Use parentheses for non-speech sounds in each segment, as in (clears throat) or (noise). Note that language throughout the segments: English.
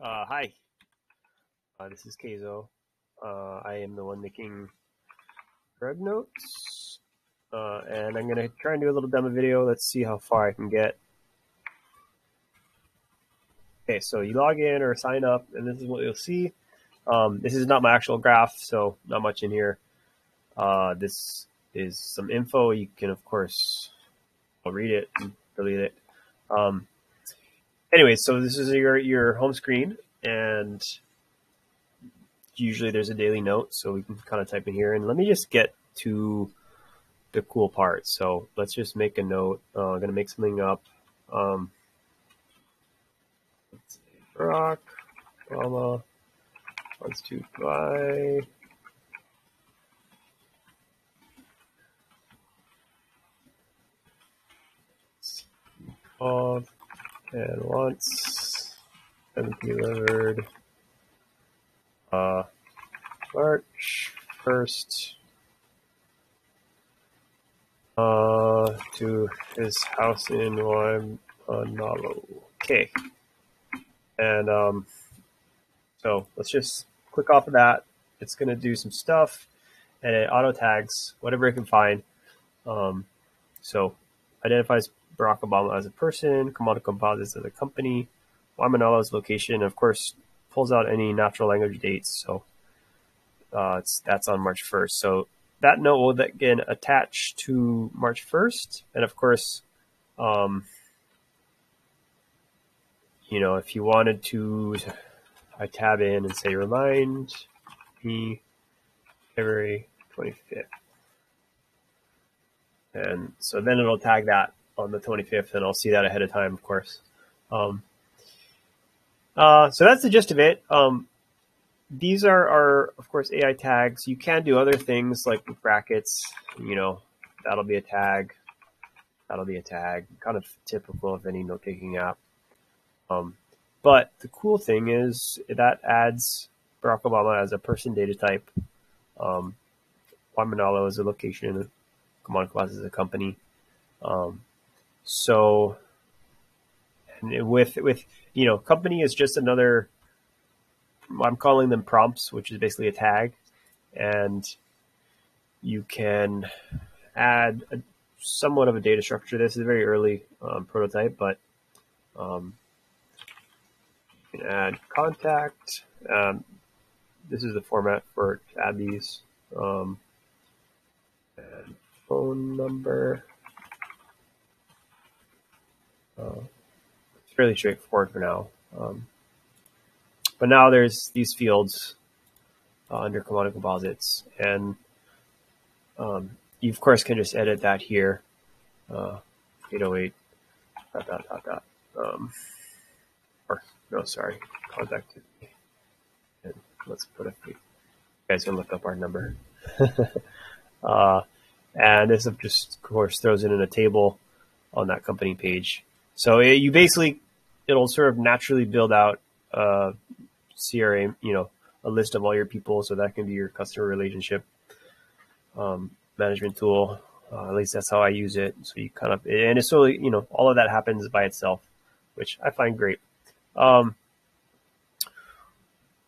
Uh, hi, uh, this is Keizo. Uh, I am the one making Grug Notes, uh, and I'm gonna try and do a little demo video. Let's see how far I can get. Okay, so you log in or sign up, and this is what you'll see. Um, this is not my actual graph, so not much in here. Uh, this is some info. You can, of course, I'll read it and delete it. Um, anyway, so this is your your home screen, and usually there's a daily note, so we can kind of type in here. And let me just get to the cool part. So let's just make a note. Uh, I'm gonna make something up. Um, let's Barack Obama wants to buy. Called and wants them delivered uh, March 1st uh, to his house in Waimanalo. Okay. And um, so let's just click off of that. It's going to do some stuff and it auto tags whatever it can find. Um, so identifies Barack Obama as a person, Kamado Composites as a company, Waimanalo's location, of course, pulls out any natural language dates. So uh, that's on March 1st. So that note will again attach to March 1st. And of course, um, you know, if you wanted to, I tab in and say, remind me February 25th. And so then it'll tag that on the 25th, and I'll see that ahead of time, of course. Um, uh, so that's the gist of it. Um, these are, are, of course, AI tags. You can do other things like brackets. You know, that'll be a tag. That'll be a tag. Kind of typical of any note-taking app. Um, but the cool thing is that adds Barack Obama as a person data type. Um, as a location. Kamado Class as a company. Um, so with with you know, company is just another. I'm calling them prompts, which is basically a tag, and you can add a, somewhat of a data structure. This is a very early um, prototype, but um, you can add contact. Um, this is the format for add these. Um, phone number. Uh, it's fairly straightforward for now. Um, but now there's these fields uh, under Kamado Composites, and um, you of course can just edit that here. Uh, 808 dot dot dot dot. Um, or no, sorry, contact. And let's put a. You guys can look up our number. (laughs) uh, and this just, of course, throws it in a table on that company page. So it, you basically, it'll sort of naturally build out a CRA, you know, a list of all your people. So that can be your customer relationship um, management tool. Uh, at least that's how I use it. So you kind of, and it's really, you know, all of that happens by itself, which I find great. Um,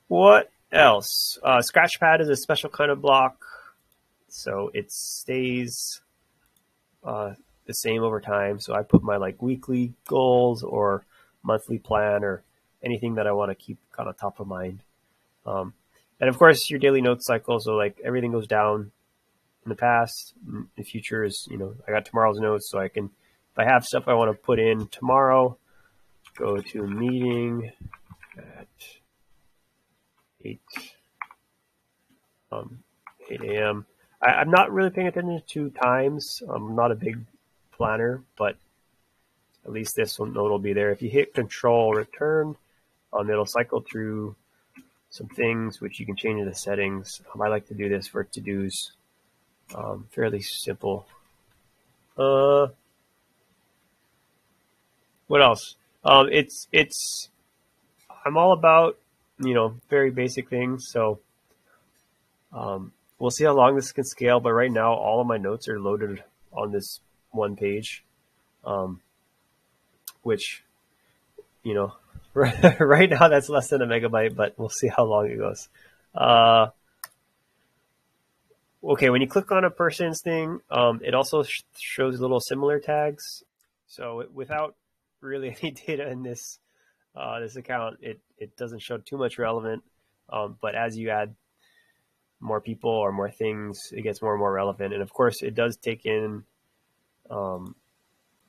what else? Uh, Scratchpad is a special kind of block. So it stays uh, the same over time. So I put my like weekly goals or monthly plan or anything that I want to keep kind of top of mind. Um, and of course, your daily notes cycle. So like everything goes down in the past. The future is, you know, I got tomorrow's notes, so I can, if I have stuff I want to put in tomorrow, go to meeting at eight, um, 8 a.m. I, am not really paying attention to times. I'm not a big planner, but at least this one note will be there. If you hit control return, um, it'll cycle through some things which you can change in the settings. Um, I like to do this for to-dos. Um, fairly simple. Uh, what else? Um, it's, it's, I'm all about, you know, very basic things. So, um, we'll see how long this can scale, but right now all of my notes are loaded on this one page, um, which, you know, (laughs) right now that's less than a megabyte, but we'll see how long it goes. Uh, okay, when you click on a person's thing, um, it also sh- shows little similar tags. So without really (laughs) any data in this uh, this account, it it doesn't show too much relevant. Um, but as you add more people or more things, it gets more and more relevant. And of course, it does take in um,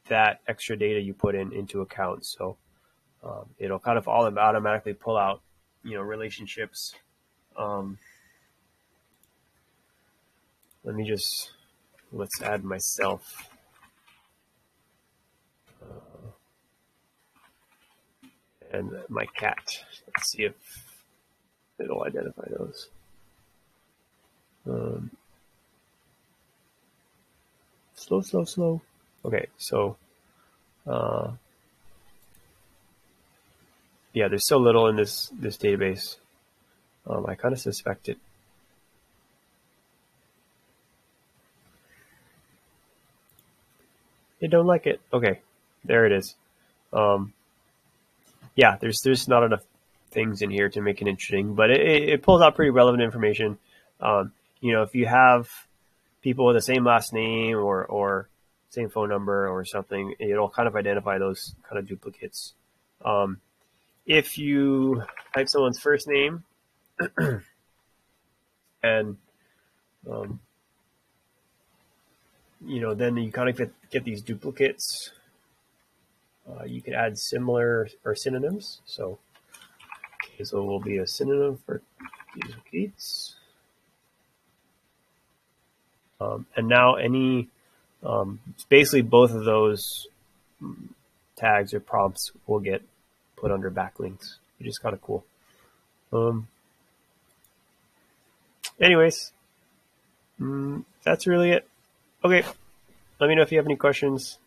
that extra data you put in into account. So um, it'll kind of all automatically pull out, you know, relationships. Um, let me just let's add myself. Uh, and my cat. Let's see if it'll identify those. Um, slow, slow, slow. Okay, so uh, yeah, there's so little in this this database. Um, I kind of suspect it. They don't like it. Okay, there it is. Um, yeah, there's there's not enough things in here to make it interesting, but it, it pulls out pretty relevant information. Um, you know, if you have people with the same last name or, or same phone number or something, it'll kind of identify those kind of duplicates. Um, if you type someone's first name (clears throat) and, um, you know, then you kind of get, get these duplicates. Uh, you can add similar or synonyms. So, okay, so will be a synonym for duplicates. Um, and now any, um, basically both of those tags or prompts will get put under backlinks, which is kind of cool. Um, anyways, mm, that's really it. Okay. Let me know if you have any questions.